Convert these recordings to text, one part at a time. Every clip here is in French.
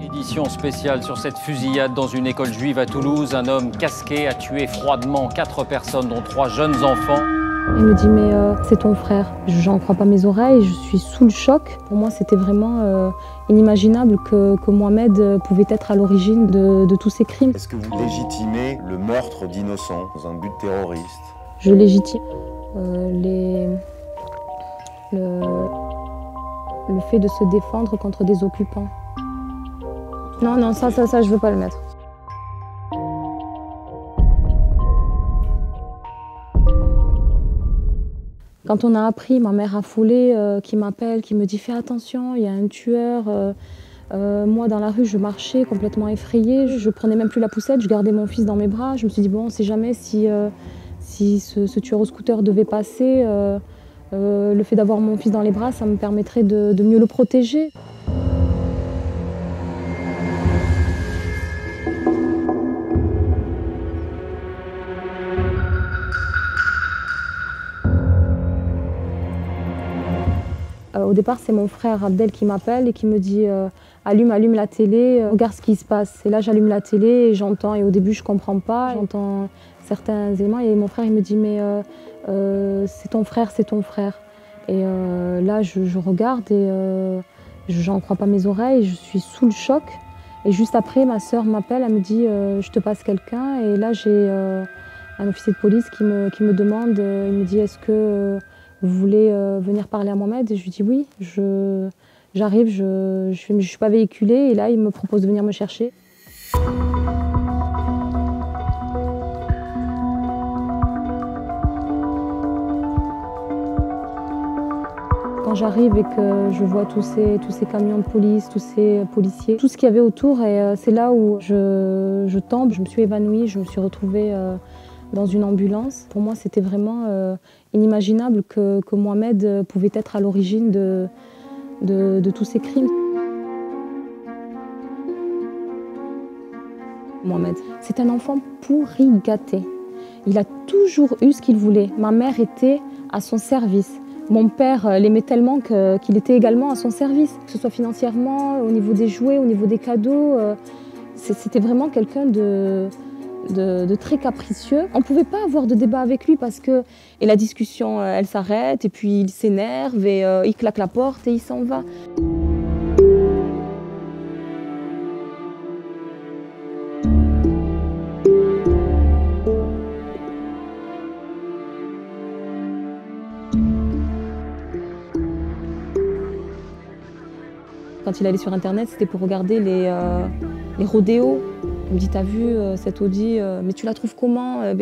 Édition spéciale sur cette fusillade dans une école juive à Toulouse. Un homme casqué a tué froidement quatre personnes, dont trois jeunes enfants. Il me dit mais euh, c'est ton frère. J'en crois pas mes oreilles, je suis sous le choc. Pour moi c'était vraiment euh, inimaginable que, que, Mohamed pouvait être à l'origine de, de, tous ces crimes. Est-ce que vous légitimez le meurtre d'innocents dans un but terroriste? Je légitime euh, les... le... le fait de se défendre contre des occupants. Non, non, ça, ça, ça, je veux pas le mettre. Quand on a appris, ma mère a foulé, euh, qui m'appelle, qui me dit fais attention, il y a un tueur. Euh, euh, moi, dans la rue, je marchais complètement effrayée. Je prenais même plus la poussette, je gardais mon fils dans mes bras. Je me suis dit bon, on sait jamais si, euh, ce, tueur au scooter devait passer. Le fait d'avoir mon fils dans les bras, ça me permettrait de mieux le protéger. Au départ, c'est mon frère Abdel qui m'appelle et qui me dit euh, allume, allume la télé, euh, regarde ce qui se passe. Et là, j'allume la télé et j'entends. Et au début, je comprends pas. J'entends certains éléments et mon frère, il me dit mais euh, c'est ton frère, c'est ton frère. Et là, je, je, regarde et j'en crois pas mes oreilles. Je suis sous le choc. Et juste après, ma sœur m'appelle, elle me dit je te passe quelqu'un. Et là, j'ai un officier de police qui me, qui me demande, il me dit est-ce que vous voulez euh, venir parler à Mohamed Et je lui dis oui, j'arrive, je ne je, je suis pas véhiculée et là il me propose de venir me chercher. Quand j'arrive et que je vois tous ces, tous ces camions de police, tous ces policiers, tout ce qu'il y avait autour, et euh, c'est là où je, je, tombe, je me suis évanouie, je me suis retrouvée euh, dans une ambulance. Pour moi, c'était vraiment euh, inimaginable que, Mohamed pouvait être à l'origine de, tous ces crimes. Mohamed, c'est un enfant pourri gâté. Il a toujours eu ce qu'il voulait. Ma mère était à son service. Mon père l'aimait tellement qu'il qu était également à son service, que ce soit financièrement, au niveau des jouets, au niveau des cadeaux. Euh, C'était vraiment quelqu'un de, de, très capricieux. On ne pouvait pas avoir de débat avec lui parce que et la discussion, elle s'arrête et puis il s'énerve et euh, il claque la porte et il s'en va. Quand il allait sur Internet, c'était pour regarder les, euh, les rodéos. Il me dit, t'as vu euh, cette Audi, euh, mais tu la trouves comment euh,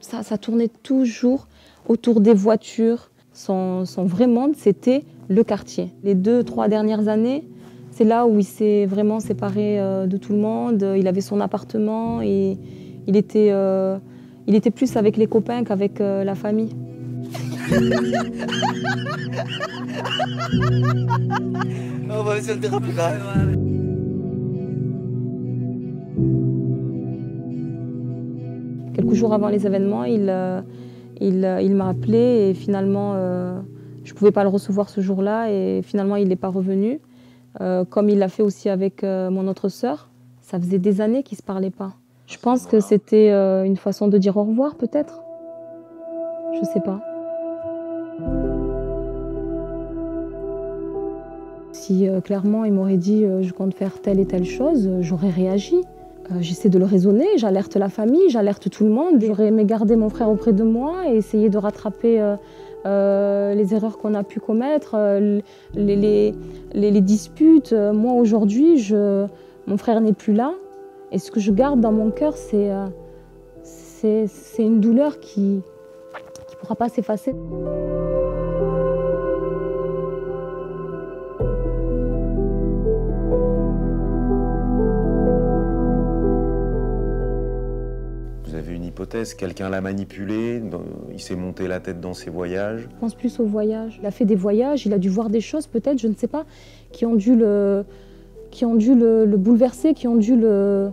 ça, ça, tournait toujours autour des voitures. Son, son vrai monde, c'était le quartier. Les deux, trois dernières années, c'est là où il s'est vraiment séparé euh, de tout le monde. Il avait son appartement et il était, euh, il était plus avec les copains qu'avec euh, la famille. On va essayer de déraper Quelques jours avant les événements, il, euh, il, il m'a appelé et finalement, euh, je ne pouvais pas le recevoir ce jour-là et finalement, il n'est pas revenu. Euh, comme il l'a fait aussi avec euh, mon autre sœur. Ça faisait des années qu'ils ne se parlaient pas. Je pense que c'était euh, une façon de dire au revoir, peut-être. Je ne sais pas. Si euh, clairement il m'aurait dit euh, je compte faire telle et telle chose, j'aurais réagi. Euh, J'essaie de le raisonner, j'alerte la famille, j'alerte tout le monde. J'aurais aimé garder mon frère auprès de moi et essayer de rattraper euh, euh, les erreurs qu'on a pu commettre, les, les, les, les, disputes. Moi aujourd'hui, mon frère n'est plus là et ce que je garde dans mon cœur, c'est une douleur qui ne pourra pas s'effacer. Quelqu'un l'a manipulé, il s'est monté la tête dans ses voyages. Je pense plus au voyage. Il a fait des voyages, il a dû voir des choses peut-être, je ne sais pas, qui ont dû le, qui ont dû le, le bouleverser, qui ont dû le,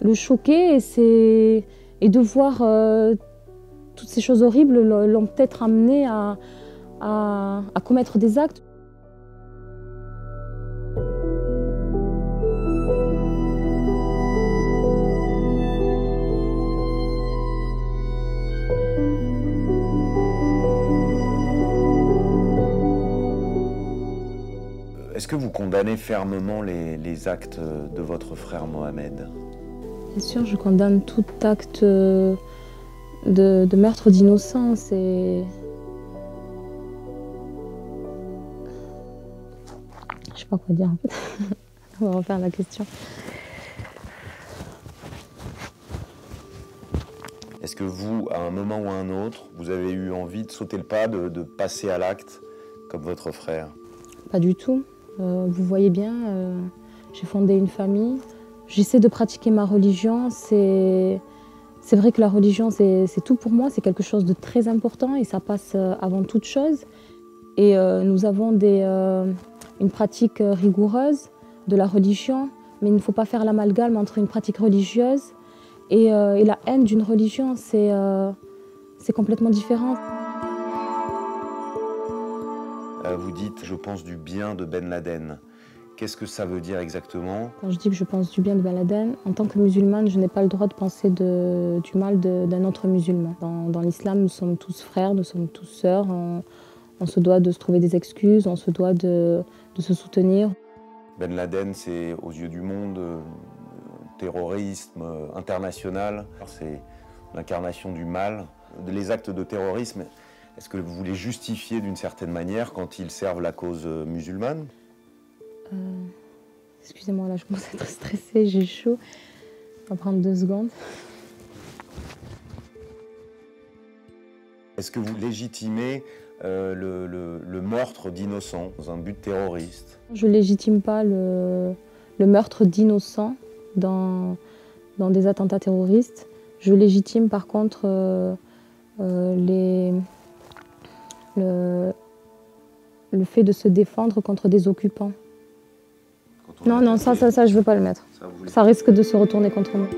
le choquer. Et, et de voir euh, toutes ces choses horribles l'ont peut-être amené à, à commettre des actes. Que vous condamnez fermement les, les actes de votre frère Mohamed Bien sûr, je condamne tout acte de, de meurtre d'innocents. C'est. Je sais pas quoi dire en fait. On va refaire la question. Est-ce que vous, à un moment ou à un autre, vous avez eu envie de sauter le pas, de, de passer à l'acte comme votre frère? Pas du tout. Euh, vous voyez bien, euh, j'ai fondé une famille. J'essaie de pratiquer ma religion. C'est vrai que la religion, c'est tout pour moi. C'est quelque chose de très important et ça passe euh, avant toute chose. Et nous avons des, une pratique rigoureuse de la religion, mais il ne faut pas faire l'amalgame entre une pratique religieuse et, et la haine d'une religion. C'est complètement différent. Vous dites « je pense du bien de Ben Laden ». Qu'est-ce que ça veut dire exactement? Quand je dis que je pense du bien de Ben Laden, en tant que musulmane, je n'ai pas le droit de penser de- du mal d'un autre musulman. Dans, dans l'islam, nous sommes tous frères, nous sommes tous sœurs. On, on se doit de se trouver des excuses, on se doit de, de se soutenir. Ben Laden, c'est aux yeux du monde euh, terrorisme euh, international. C'est l'incarnation du mal. Les actes de terrorisme, est-ce que vous les justifiez d'une certaine manière quand ils servent la cause euh, musulmane? Euh, Excusez-moi, là, je commence à être stressée, j'ai chaud. On va prendre deux secondes. Est-ce que vous légitimez euh, le, le- le meurtre d'innocents dans un but terroriste? Je légitime pas le, le meurtre d'innocents dans, dans des attentats terroristes. Je légitime par contre euh, euh, les, le, le fait de se défendre contre des occupants. Non, non, ça, ça, ça, je veux pas le mettre. ça, Ça risque de se retourner contre moi.